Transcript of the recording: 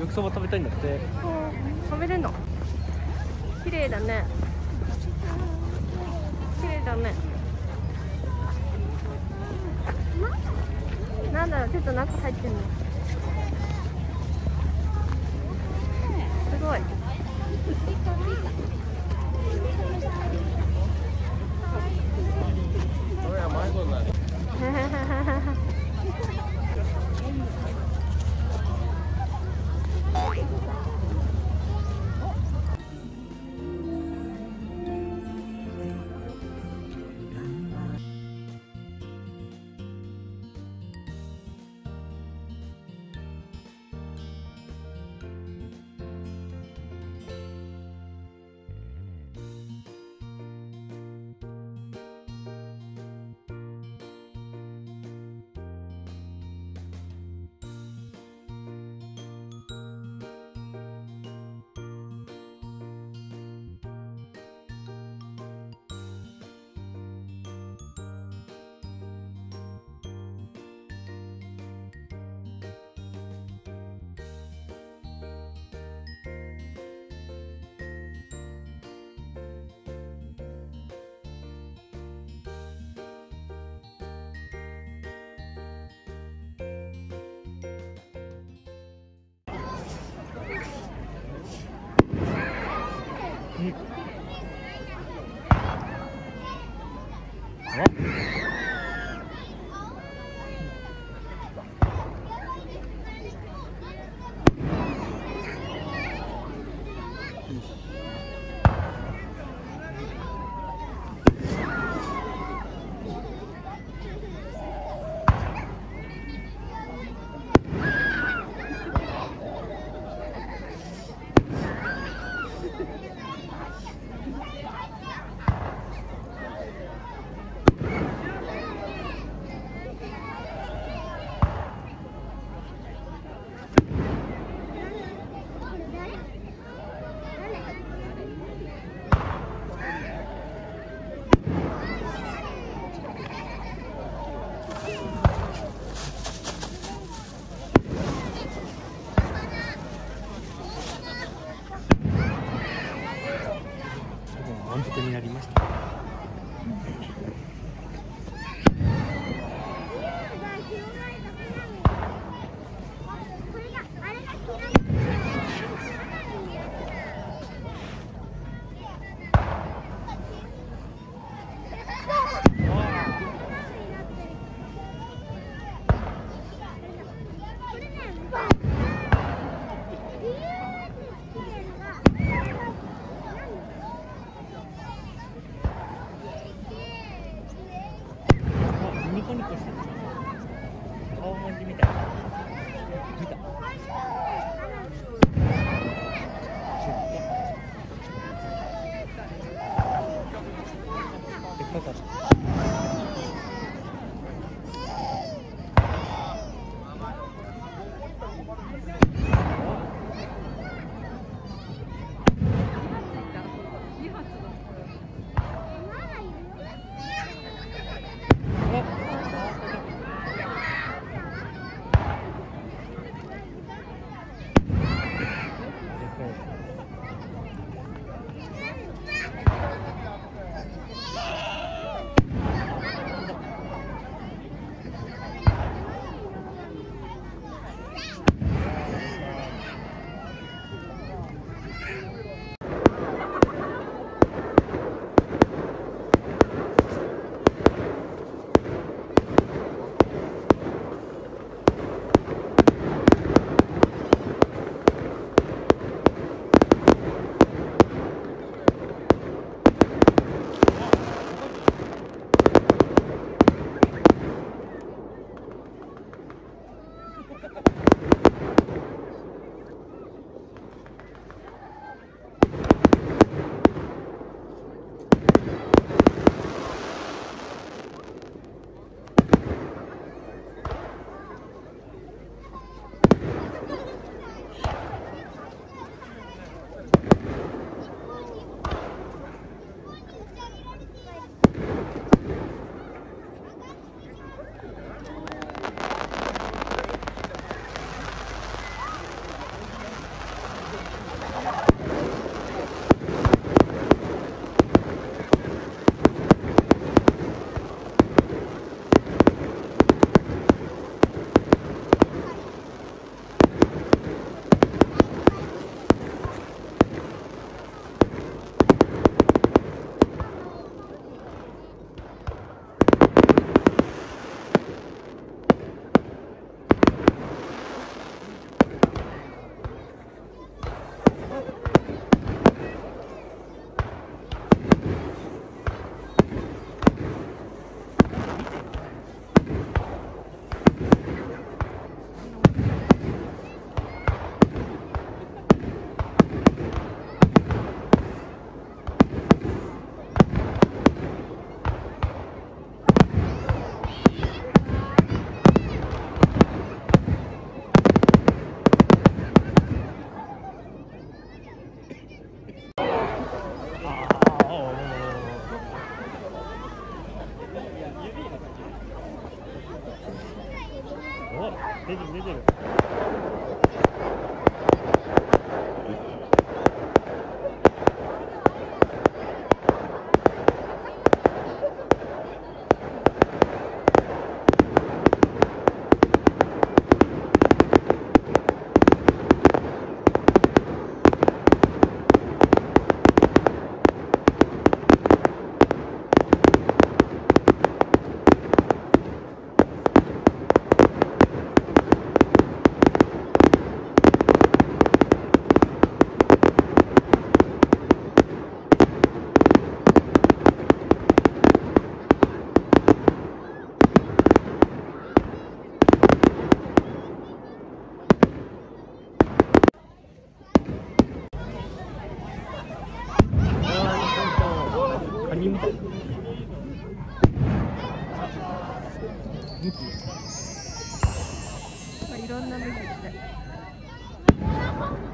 焼きそば食べたいんだって食べれんの。綺麗だね。綺麗だね。なんだろう、ちょっと中入ってんの。になりました。Gracias. 내려 내려 ま、いろんな目がき。